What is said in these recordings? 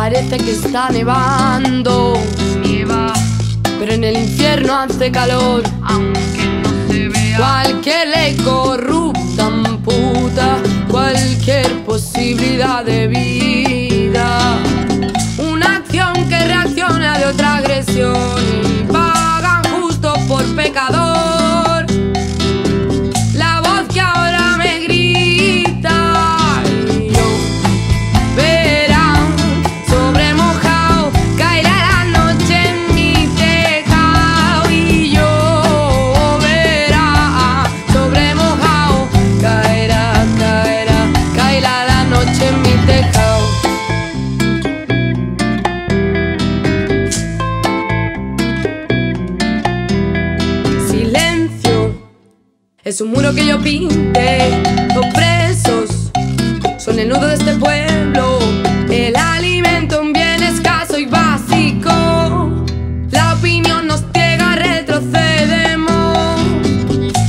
Parece que está nevando. Nieva, Pero en el infierno hace calor. aunque no se vea. Cualquier ley corrupta amputa cualquier posibilidad de vida. Es un muro que yo pinte los presos son el nudo de este pueblo. El alimento un bien escaso y básico. La opinión nos ciega, retrocedemos.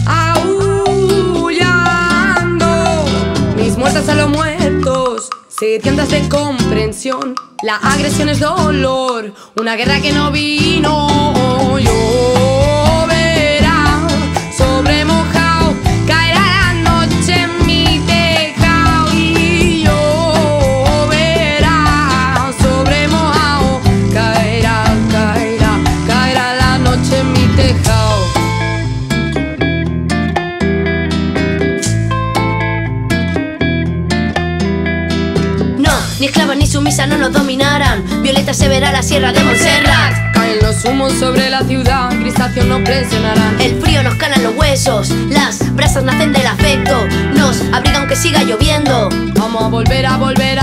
Aullando. Mis muertas a los muertos. Sedientas de comprensión. La agresión es dolor. Una guerra que no vino. Ni esclavas ni sumisas no nos dominarán. Violeta se verá la sierra de Montserrat. Caen los humos sobre la ciudad, grisáceo no presionarán. El frío nos cala en los huesos, las brasas nacen del afecto, nos abriga aunque siga lloviendo. Vamos a volver a volver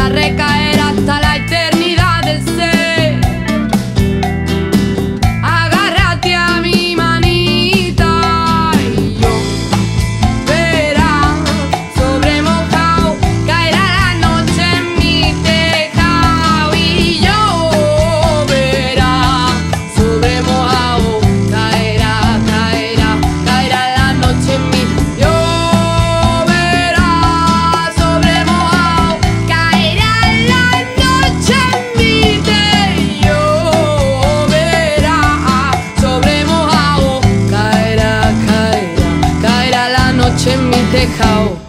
Pentecau.